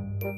Bye.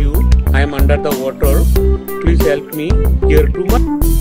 you. I am under the water. Please help me. Here too much.